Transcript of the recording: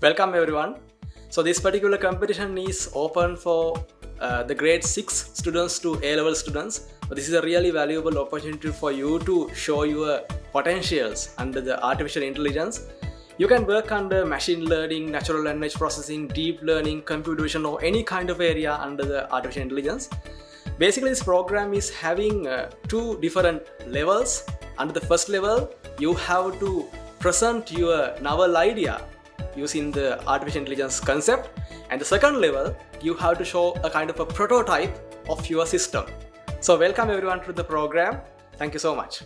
Welcome everyone. So this particular competition is open for uh, the grade 6 students to A-level students. But this is a really valuable opportunity for you to show your potentials under the artificial intelligence. You can work under machine learning, natural language processing, deep learning, computer vision or any kind of area under the artificial intelligence. Basically this program is having uh, two different levels. Under the first level, you have to present your novel idea using the artificial intelligence concept. And the second level you have to show a kind of a prototype of your system. So welcome everyone to the program. Thank you so much